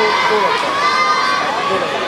どうだった？